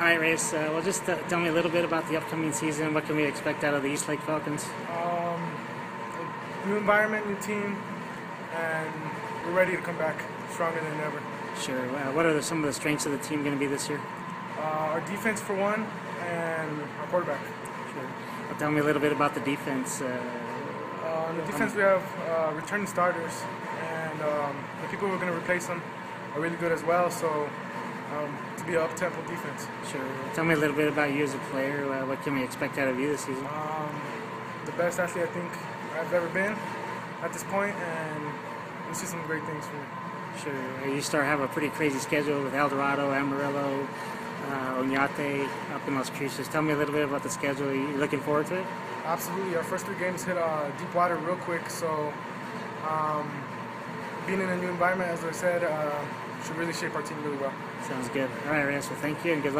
All right, Reyes. Uh, well, just uh, tell me a little bit about the upcoming season. What can we expect out of the Eastlake Falcons? Um, new environment, new team, and we're ready to come back stronger than ever. Sure. Uh, what are the, some of the strengths of the team going to be this year? Uh, our defense for one, and our quarterback. Sure. Well, tell me a little bit about the defense. Uh, Uh, on the defense, we have uh, returning starters, and um, the people who are going to replace them are really good as well. So um, to be an up-tempo defense. sure. Tell me a little bit about you as a player. What can we expect out of you this season? Um, the best athlete I think I've ever been at this point, and you see some great things from me. Sure. You start have a pretty crazy schedule with El Dorado, Amarillo, uh, Oñate, up in Las Cruces. Tell me a little bit about the schedule. Are You looking forward to it? Absolutely. Our first three games hit uh, deep water real quick, so um, being in a new environment, as I said, uh, should really shape our team really well. Sounds good. All right, Reyes. Well, thank you and good luck.